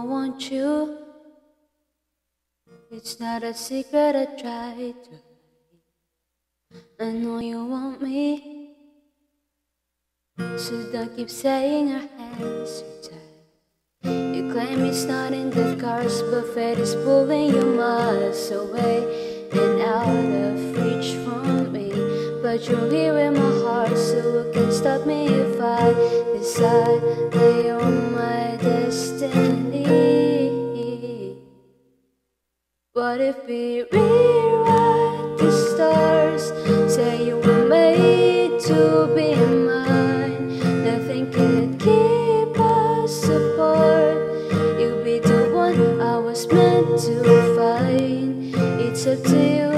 I want you. It's not a secret I tried to hide. I know you want me. So don't keep saying our hands are tied. You claim it's not in the cards, but fate is pulling you miles away and out of reach from me. But you're here in my heart, so who can stop me if I decide What if we rewrite the stars? Say you were made to be mine. Nothing could keep us apart. You'll be the one I was meant to find. It's up to you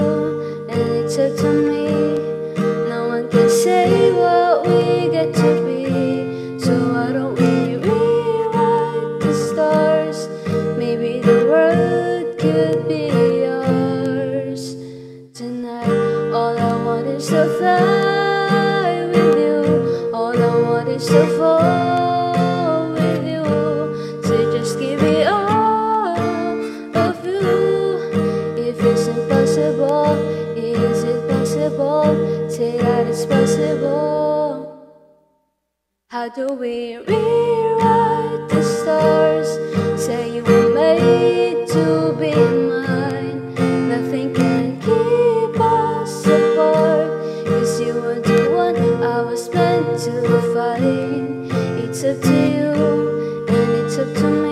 with you. All I want is to fall with you. So just give me all of you. If it's impossible, is it possible? Say that it's possible. How do we find. It's up to you and it's up to me.